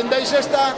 defendáis esta